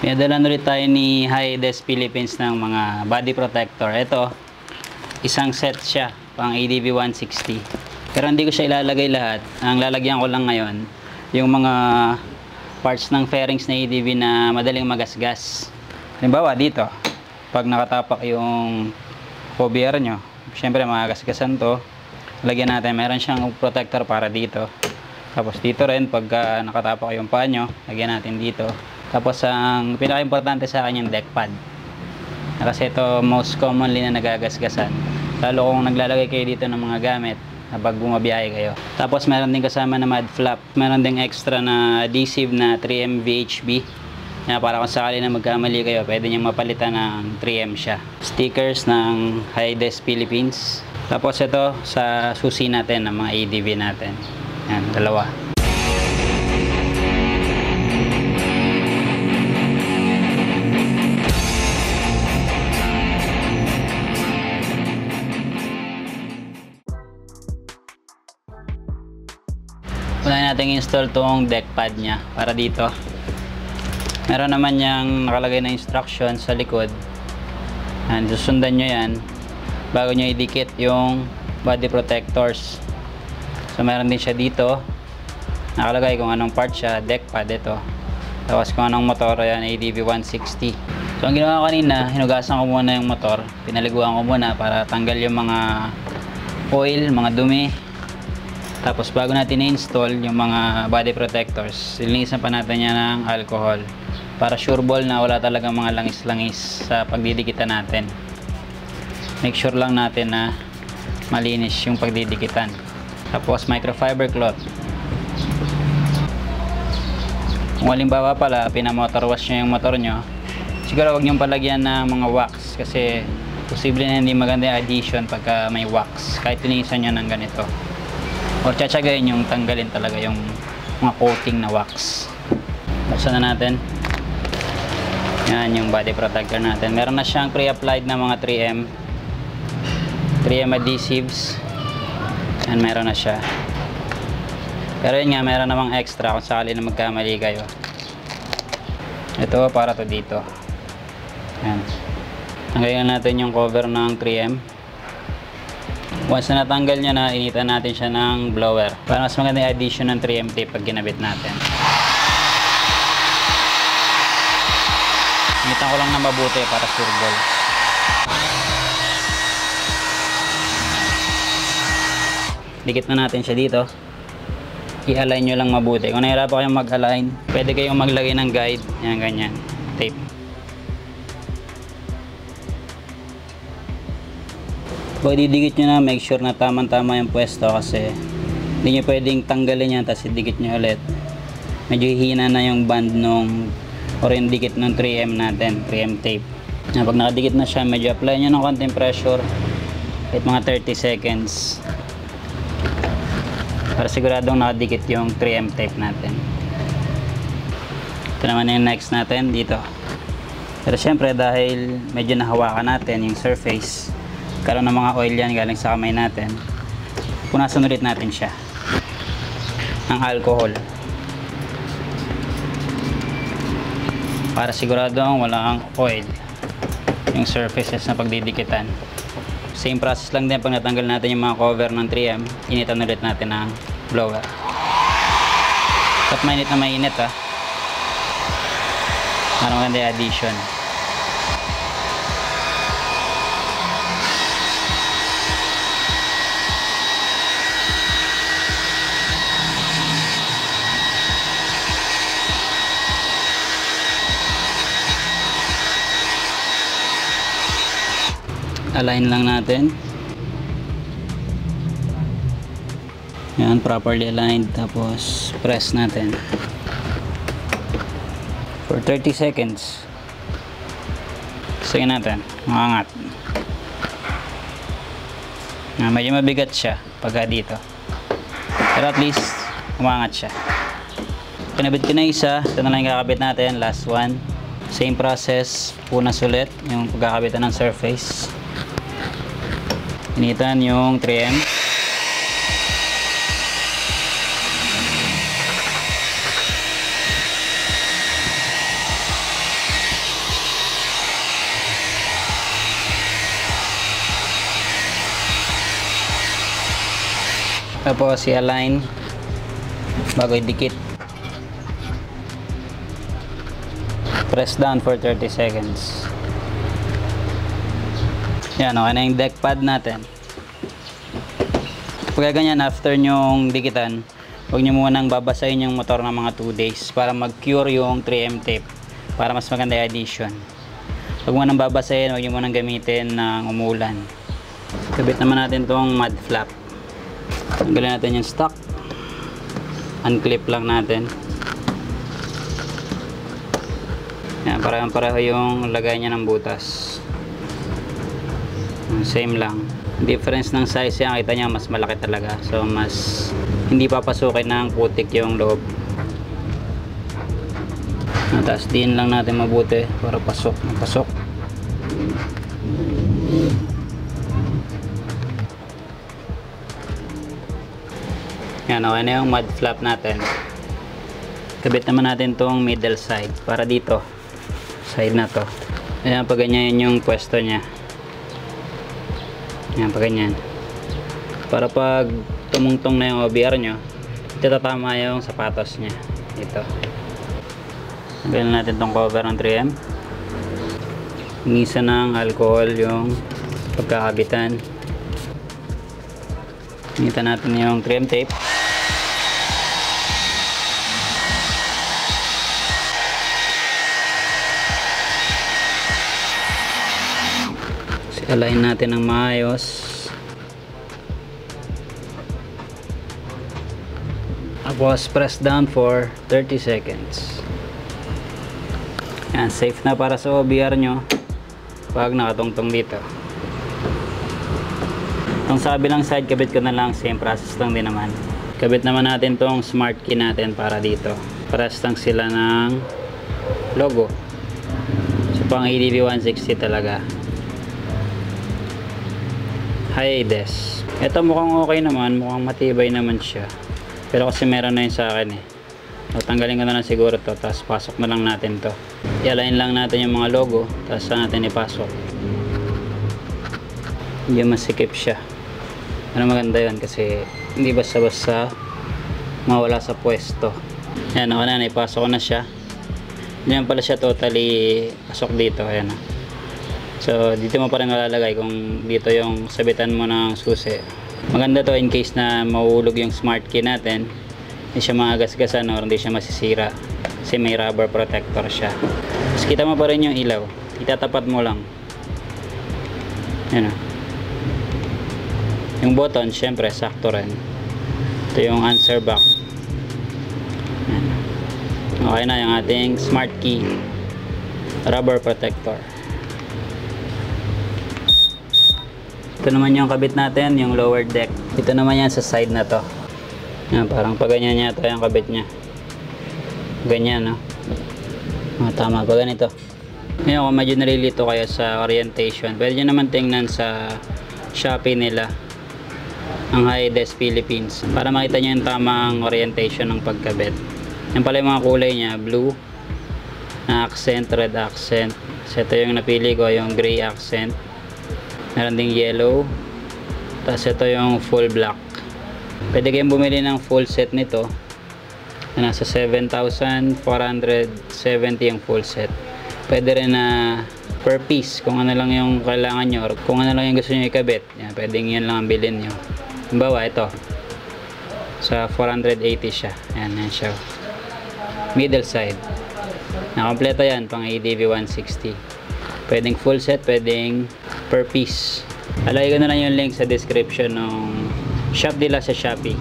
Pinadalan ulit tayo ni Hides Philippines ng mga body protector. Ito, isang set siya, pang ADV 160. Pero hindi ko siya ilalagay lahat. Ang lalagyan ko lang ngayon, yung mga parts ng fairings na ADV na madaling magasgas. Halimbawa dito, pag nakatapak yung OBR nyo, syempre magasgasan to. Lagyan natin, meron siyang protector para dito. Tapos dito rin, pag nakatapak yung paa nyo, lagyan natin dito. Tapos ang pinaka-importante sa akin yung deck pad. Kasi ito most commonly na nagagasgasan. Lalo kung naglalagay kayo dito ng mga gamit pag bumabiyahe kayo. Tapos meron din kasama na mud flap. Meron ding extra na adhesive na 3M VHB. Na para kung sakali na magkamali kayo, pwede niyang mapalitan ng 3M siya. Stickers ng Hides Philippines. Tapos ito sa susi natin ng mga ADV natin. Yan, dalawa. Unahin natin install tong deck pad niya para dito. Meron naman niyang nakalagay na instruction sa likod. Yan, susundan nyo yan bago nyo idikit yung body protectors. So meron din siya dito. Nakalagay kung anong part siya, deck pad ito. Tapos kung anong motor, yan ADV 160. So ang ginawa ko kanina, hinugasan ko muna yung motor. Pinaliguan ko muna para tanggal yung mga oil, mga dumi, tapos bago natin i-install yung mga body protectors, linisan pa natin yan ng alcohol para sure ball na wala talagang mga langis-langis sa pagdidikitan natin. Make sure lang natin na malinis yung pagdidikitan. Tapos microfiber cloth. Kung halimbawa pala, pinamotor wash nyo yung motor nyo, siguro huwag nyo palagyan ng mga wax kasi posible na hindi maganda yung addition pagka may wax kahit linisan nyo ng ganito or tsatsagayin yung tanggalin talaga yung mga coating na wax. Buksan na natin. Yan yung body protector natin. Meron na siyang pre-applied na mga 3M 3M adhesives. Yan meron na siya. Pero yun nga meron namang extra kung sakali na magkamali kayo. Ito para to dito. Yan. Tanggalin natin yung cover ng 3M Once na natanggal niya na, initan natin siya ng blower. Para mas maganda addition ng 3M tape pag ginabit natin. Initan ko lang na mabuti para sure ball. Dikit na natin siya dito. I-align nyo lang mabuti. Kung nahirapan kayong mag-align, pwede kayong maglagay ng guide. Yan, ganyan. Tape. Pag didikit nyo na, make sure na tamang-tama yung pwesto kasi hindi nyo pwedeng tanggalin yan tapos idikit nyo ulit. Medyo hihina na yung band nung or yung dikit ng 3M natin, 3M tape. Na pag nakadikit na siya, medyo apply nyo ng konting pressure kahit mga 30 seconds para siguradong nakadikit yung 3M tape natin. Ito naman yung next natin dito. Pero syempre dahil medyo nahawakan natin yung surface, karoon ng mga oil yan galing sa kamay natin. Punasan ulit natin siya ng alcohol. Para siguradong walang oil yung surfaces na pagdidikitan. Same process lang din pag natanggal natin yung mga cover ng 3M initan ulit natin ng blower. At mainit na mainit ha para maganda yung addition align lang natin. Yan properly aligned. Tapos press natin. For 30 seconds. Sige natin. Maangat. Na medyo mabigat siya pagka dito. Pero at least umangat siya. Kinabit ko na isa. Ito na lang yung kakabit natin. Last one. Same process. Punas ulit yung pagkakabitan ng surface Pagnitan yung 3M. Tapos i-align bago idikit. Press down for 30 seconds. Yan, okay na yung deck pad natin. Pagka ganyan, after nyong dikitan, huwag nyo munang babasahin yung motor ng mga 2 days para mag-cure yung 3M tape para mas maganda yung addition. Huwag mo nang babasahin, huwag nyo munang gamitin ng umulan. Kabit naman natin tong mud flap. Tanggalin natin yung stock. Unclip lang natin. Yan, parang pareho yung lagay niya ng butas. Same lang. Difference ng size yan, kita niya mas malaki talaga. So, mas hindi papasukin ng putik yung loob. Nataas din lang natin mabuti para pasok. Pasok. Yan, okay na yung mud flap natin. Kabit naman natin tong middle side para dito. Side na to. Ayan, pag ganyan yung pwesto niya. Ayan, pag. Para pag tumungtong na yung OBR nyo, ito tatama yung sapatos niya. Dito. Tanggalin natin tong cover ng 3M. Ingisa ng alcohol yung pagkakabitan. Ingita natin yung 3M tape. Align natin ng maayos. Tapos press down for 30 seconds. Yan safe na para sa OBR nyo pag nakatungtong dito. Itong sabi lang side kabit ko na lang same process lang din naman. Kabit naman natin tong smart key natin para dito. Press lang sila ng logo. So pang EDV 160 talaga Hides. Ito mukhang okay naman, mukhang matibay naman siya. Pero kasi meron na yun sa akin eh. So, tanggalin ko na lang siguro to, tapos pasok na lang natin to. I-align lang natin yung mga logo, tapos natin ipasok. Hindi masikip siya. Ano maganda yun kasi hindi basta-basta mawala sa pwesto. Ayan, ako na, ipasok ko na siya. Hindi pala siya totally pasok dito. Ayan na. So, dito mo pa rin malalagay kung dito yung sabitan mo ng susi. Maganda to in case na mahulog yung smart key natin. Hindi siya magagasgasan or hindi siya masisira. Kasi may rubber protector siya. Tapos kita mo pa rin yung ilaw. Itatapat mo lang. Yan o. Yung button, syempre, sakto rin. Ito yung answer back. Yan. Okay na yung ating smart key. Rubber protector. Ito naman yung kabit natin, yung lower deck. Ito naman yan sa side na to. Yan, parang pag ganyan yata yung kabit niya. Ganyan, no? Oh, tama, pag ganito. Ngayon, kung medyo nalilito kayo sa orientation, pwede nyo naman tingnan sa Shopee nila ang Hides Philippines para makita nyo yung tamang orientation ng pagkabit. Yan pala yung mga kulay niya, blue na accent, red accent. So, ito yung napili ko, yung gray accent meron ding yellow. Tapos ito yung full black. Pwede kayong bumili ng full set nito. Na nasa 7,470 yung full set. Pwede rin na per piece kung ano lang yung kailangan nyo or kung ano lang yung gusto nyo ikabit. Yan, pwedeng yan lang ang bilhin nyo. Bawa ito. Sa 480 siya. Yan, yan siya. Middle side. Nakompleto yan pang ADV 160 pwedeng full set pwedeng per piece. Alagay ko na lang yung link sa description ng shop nila sa Shopee.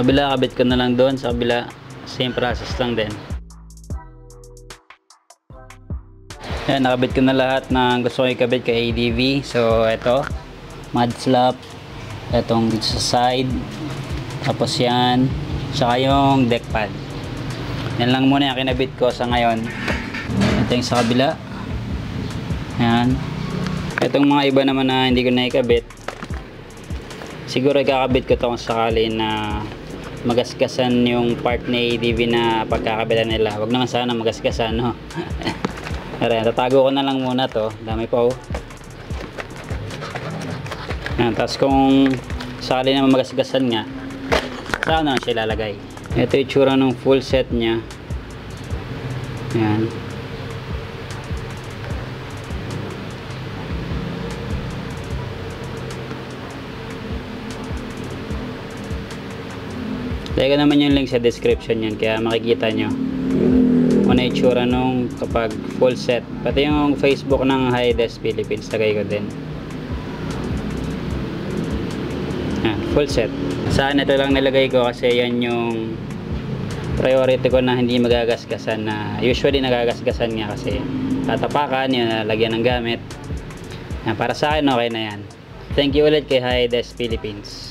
Sa kabila, kabit ko na lang doon. Sa kabila, same process lang din. Yan, nakabit ko na lahat ng gusto ko ikabit kay ADV. So, ito, mud slap. Itong dito sa side. Tapos yan. Tsaka yung deck pad. Yan lang muna yung kinabit ko sa ngayon. Ito yung sa kabila. Yan. Itong mga iba naman na hindi ko na ikabit. Siguro ikakabit ko to kung sakali na magasgasan yung part ni ADV na pagkakabitan nila. Wag naman sana magasgasan, no? Pero yan, tatago ko na lang muna to. Dami pa oh. Yan, tapos kung sakali naman magasgasan nga, saan na lang siya ilalagay. Ito yung tsura ng full set niya. Yan. Ko naman yung link sa description yan kaya makikita nyo kung ano yung tsura nung kapag full set. Pati yung Facebook ng Hides Philippines, lagay ko din. Yan, full set. Saan ito lang nilagay ko kasi yan yung priority ko na hindi magagasgasan na usually nagagasgasan nga kasi tatapakan yun, lagyan ng gamit. Yan, para sa akin okay na yan. Thank you ulit kay Hides Philippines.